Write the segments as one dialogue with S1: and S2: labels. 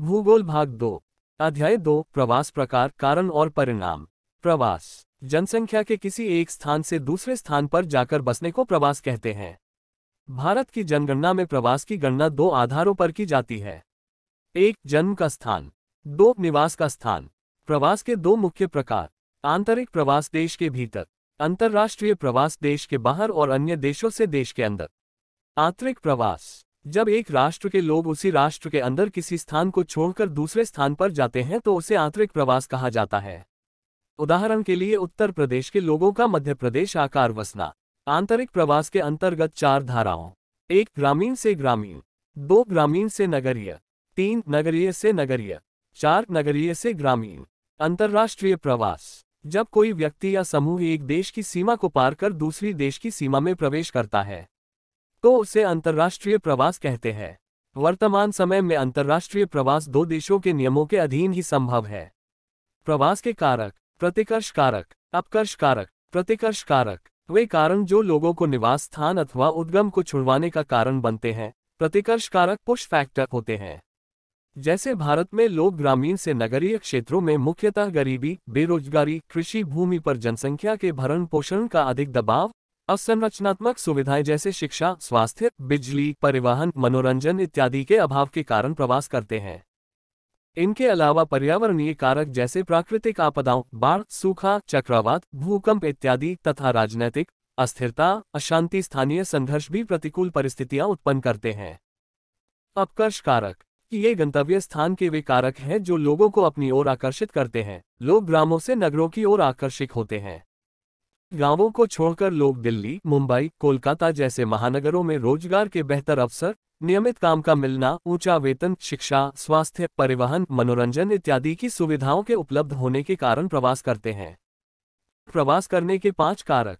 S1: भूगोल भाग दो। अध्याय दो, प्रवास प्रकार, कारण और परिणाम। प्रवास। जनसंख्या के किसी एक स्थान से दूसरे स्थान पर जाकर बसने को प्रवास कहते हैं। भारत की जनगणना में प्रवास की गणना दो आधारों पर की जाती है। एक, जन्म का स्थान। दो, निवास का स्थान। प्रवास के दो मुख्य प्रकार। आंतरिक प्रवास देश के भीतर। अंतर्राष्ट्रीय प्रवास देश के बाहर और अन्य देशों से देश के अंदर। आंतरिक प्रवास। जब एक राष्ट्र के लोग उसी राष्ट्र के अंदर किसी स्थान को छोड़कर दूसरे स्थान पर जाते हैं तो उसे आंतरिक प्रवास कहा जाता है। उदाहरण के लिए उत्तर प्रदेश के लोगों का मध्य प्रदेश आकार वसना। आंतरिक प्रवास के अंतर्गत चार धाराओं। एक, ग्रामीण से ग्रामीण। दो, ग्रामीण से नगरीय। तीन, नगरीय से नगरीय। चार, नगरीय से ग्रामीण। अंतर्राष्ट्रीय प्रवास। जब कोई व्यक्ति या समूह एक देश की सीमा को पार कर दूसरी देश की सीमा में प्रवेश करता है तो उसे अंतर्राष्ट्रीय प्रवास कहते हैं। वर्तमान समय में अंतर्राष्ट्रीय प्रवास दो देशों के नियमों के अधीन ही संभव है। प्रवास के कारक प्रतिकर्ष कारक अपकर्ष कारक प्रतिकर्ष कारक वे कारण जो लोगों को निवास स्थान अथवा उद्गम को छुड़वाने का कारण बनते हैं प्रतिकर्ष कारक पुश फैक्टर होते हैं। जैसे भारत में लोग ग्रामीण से नगरीय क्षेत्रों में मुख्यतः गरीबी, बेरोजगारी, कृषि भूमि पर जनसंख्या के भरण पोषण का अधिक दबाव असंरचनात्मक सुविधाएँ जैसे शिक्षा, स्वास्थ्य, बिजली, परिवहन, मनोरंजन इत्यादि के अभाव के कारण प्रवास करते हैं। इनके अलावा पर्यावरणीय कारक जैसे प्राकृतिक आपदाओं, बाढ़, सूखा, चक्रवात, भूकंप इत्यादि तथा राजनैतिक अस्थिरता, अशांति स्थानीय संघर्ष भी प्रतिकूल परिस्थितियाँ उत्पन्न करते हैं। अपकर्ष कारक, ये गंतव्य स्थान के वे कारक हैं जो लोगों को अपनी ओर आकर्षित करते हैं। लोग ग्रामों से नगरों की ओर आकर्षित होते हैं। गाँवों को छोड़कर लोग दिल्ली, मुंबई, कोलकाता जैसे महानगरों में रोज़गार के बेहतर अवसर, नियमित काम का मिलना, ऊँचा वेतन, शिक्षा, स्वास्थ्य, परिवहन, मनोरंजन इत्यादि की सुविधाओं के उपलब्ध होने के कारण प्रवास करते हैं। प्रवास करने के पाँच कारक।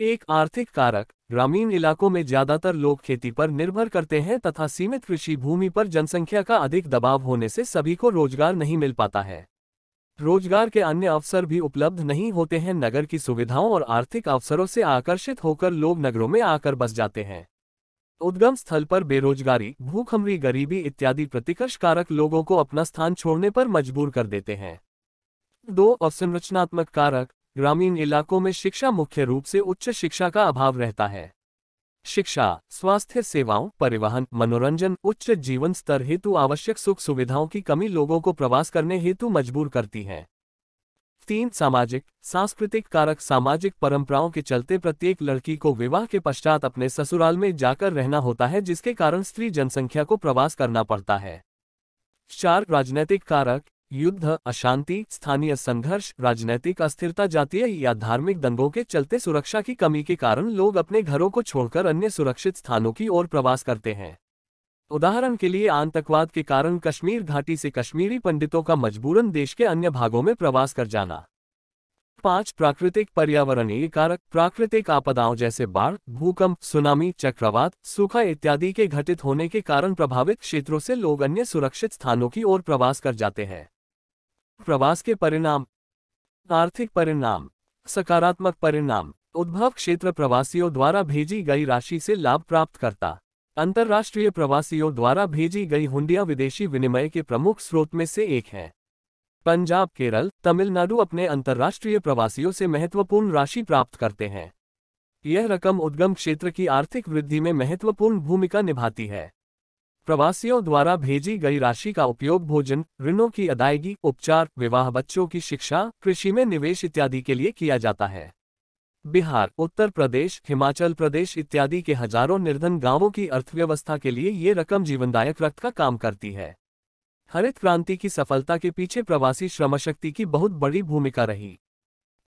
S1: एक, आर्थिक कारक। ग्रामीण इलाकों में ज़्यादातर लोग खेती पर निर्भर करते हैं तथा सीमित कृषि भूमि पर जनसंख्या का अधिक दबाव होने से सभी को रोज़गार नहीं मिल पाता है। रोज़गार के अन्य अवसर भी उपलब्ध नहीं होते हैं। नगर की सुविधाओं और आर्थिक अवसरों से आकर्षित होकर लोग नगरों में आकर बस जाते हैं। उद्गम स्थल पर बेरोजगारी, भूखमरी, गरीबी इत्यादि प्रतिकर्ष कारक लोगों को अपना स्थान छोड़ने पर मजबूर कर देते हैं। दो, अवसंरचनात्मक कारक, ग्रामीण इलाकों में शिक्षा मुख्य रूप से उच्च शिक्षा का अभाव रहता है। शिक्षा, स्वास्थ्य सेवाओं, परिवहन, मनोरंजन, उच्च जीवन स्तर हेतु आवश्यक सुख सुविधाओं की कमी लोगों को प्रवास करने हेतु मजबूर करती है। तीन, सामाजिक, सांस्कृतिक कारक सामाजिक परंपराओं के चलते प्रत्येक लड़की को विवाह के पश्चात अपने ससुराल में जाकर रहना होता है, जिसके कारण स्त्री जनसंख्या को प्रवास करना पड़ता है। चार, राजनैतिक कारक युद्ध, अशांति, स्थानीय संघर्ष, राजनैतिक अस्थिरता जातीय या धार्मिक दंगों के चलते सुरक्षा की कमी के कारण लोग अपने घरों को छोड़कर अन्य सुरक्षित स्थानों की ओर प्रवास करते हैं। उदाहरण के लिए आतंकवाद के कारण कश्मीर घाटी से कश्मीरी पंडितों का मजबूरन देश के अन्य भागों में प्रवास कर जाना। पाँच, प्राकृतिक पर्यावरणीय कारक प्राकृतिक आपदाओं जैसे बाढ़, भूकंप, सुनामी, चक्रवात, सूखा इत्यादि के घटित होने के कारण प्रभावित क्षेत्रों से लोग अन्य सुरक्षित स्थानों की ओर प्रवास कर जाते हैं। प्रवास के परिणाम, आर्थिक परिणाम, सकारात्मक परिणाम, उद्भव क्षेत्र प्रवासियों द्वारा भेजी गई राशि से लाभ प्राप्त करता। अंतर्राष्ट्रीय प्रवासियों द्वारा भेजी गई हुंडिया विदेशी विनिमय के प्रमुख स्रोत में से एक है। पंजाब, केरल, तमिलनाडु अपने अंतर्राष्ट्रीय प्रवासियों से महत्वपूर्ण राशि प्राप्त करते हैं। यह रकम उद्गम क्षेत्र की आर्थिक वृद्धि में महत्वपूर्ण भूमिका निभाती है। प्रवासियों द्वारा भेजी गई राशि का उपयोग भोजन, ऋणों की अदायगी, उपचार, विवाह, बच्चों की शिक्षा, कृषि में निवेश इत्यादि के लिए किया जाता है। बिहार, उत्तर प्रदेश, हिमाचल प्रदेश इत्यादि के हज़ारों निर्धन गाँवों की अर्थव्यवस्था के लिए ये रकम जीवनदायक रक्त का काम करती है। हरित क्रांति की सफलता के पीछे प्रवासी श्रमशक्ति की बहुत बड़ी भूमिका रही।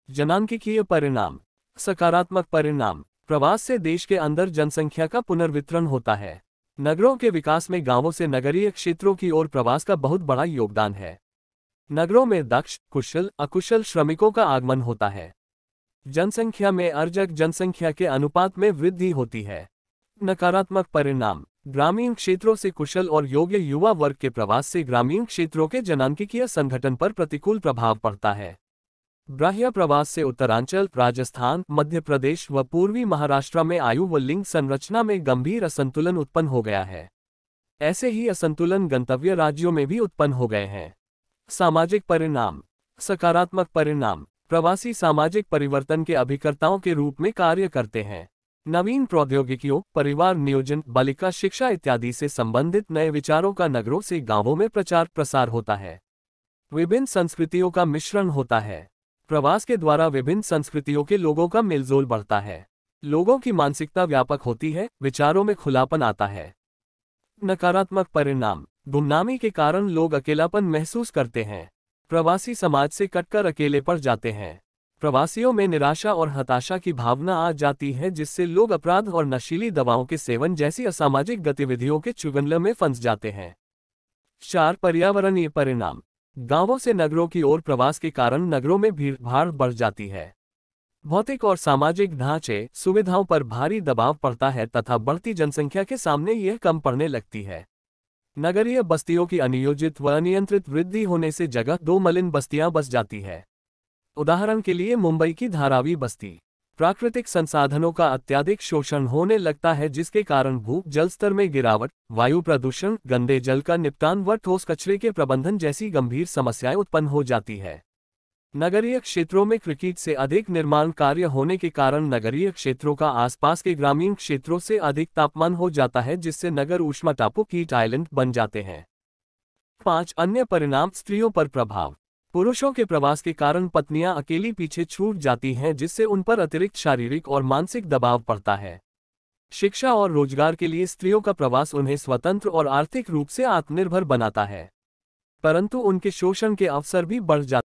S1: जनांकिकीय परिणाम। सकारात्मक परिणाम। प्रवास से देश के अंदर जनसंख्या का पुनर्वितरण होता है। नगरों के विकास में गाँवों से नगरीय क्षेत्रों की ओर प्रवास का बहुत बड़ा योगदान है। नगरों में दक्ष, कुशल, अकुशल श्रमिकों का आगमन होता है। जनसंख्या में अर्जक जनसंख्या के अनुपात में वृद्धि होती है। नकारात्मक परिणाम, ग्रामीण क्षेत्रों से कुशल और योग्य युवा वर्ग के प्रवास से ग्रामीण क्षेत्रों के जनांकिकीय संगठन पर प्रतिकूल प्रभाव पड़ता है। ग्राह्य प्रवास से उत्तरांचल, राजस्थान, मध्य प्रदेश व पूर्वी महाराष्ट्र में आयु व लिंग संरचना में गंभीर असंतुलन उत्पन्न हो गया है। ऐसे ही असंतुलन गंतव्य राज्यों में भी उत्पन्न हो गए हैं। सामाजिक परिणाम। सकारात्मक परिणाम। प्रवासी सामाजिक परिवर्तन के अभिकर्ताओं के रूप में कार्य करते हैं। नवीन प्रौद्योगिकियों, परिवार नियोजन, बालिका शिक्षा इत्यादि से संबंधित नए विचारों का नगरों से गाँवों में प्रचार प्रसार होता है। विभिन्न संस्कृतियों का मिश्रण होता है। प्रवास के द्वारा विभिन्न संस्कृतियों के लोगों का मिलजोल बढ़ता है। लोगों की मानसिकता व्यापक होती है, विचारों में खुलापन आता है। नकारात्मक परिणाम, गुमनामी के कारण लोग अकेलापन महसूस करते हैं। प्रवासी समाज से कटकर अकेले पड़ जाते हैं। प्रवासियों में निराशा और हताशा की भावना आ जाती है, जिससे लोग अपराध और नशीली दवाओं के सेवन जैसी असामाजिक गतिविधियों के चुगनल में फंस जाते हैं। चार पर्यावरणीय परिणाम गाँवों से नगरों की ओर प्रवास के कारण नगरों में भीड़ भाड़ बढ़ जाती है। भौतिक और सामाजिक ढांचे, सुविधाओं पर भारी दबाव पड़ता है तथा बढ़ती जनसंख्या के सामने यह कम पड़ने लगती है। नगरीय बस्तियों की अनियोजित व अनियंत्रित वृद्धि होने से जगह दो मलिन बस्तियाँ बस जाती है। उदाहरण के लिए मुंबई की धारावी बस्ती। प्राकृतिक संसाधनों का अत्याधिक शोषण होने लगता है, जिसके कारण भू जल स्तर में गिरावट, वायु प्रदूषण, गंदे जल का निपटान व ठोस कचरे के प्रबंधन जैसी गंभीर समस्याएँ उत्पन्न हो जाती है। नगरीय क्षेत्रों में क्रिकेट से अधिक निर्माण कार्य होने के कारण नगरीय क्षेत्रों का आसपास के ग्रामीण क्षेत्रों से अधिक तापमान हो जाता है, जिससे नगर ऊष्मा टापू कीट आइलैंड बन जाते हैं। पाँच, अन्य परिणाम स्त्रियों पर प्रभाव। पुरुषों के प्रवास के कारण पत्नियाँ अकेली पीछे छूट जाती हैं, जिससे उन पर अतिरिक्त शारीरिक और मानसिक दबाव पड़ता है। शिक्षा और रोज़गार के लिए स्त्रियों का प्रवास उन्हें स्वतंत्र और आर्थिक रूप से आत्मनिर्भर बनाता है। परंतु उनके शोषण के अवसर भी बढ़ जाते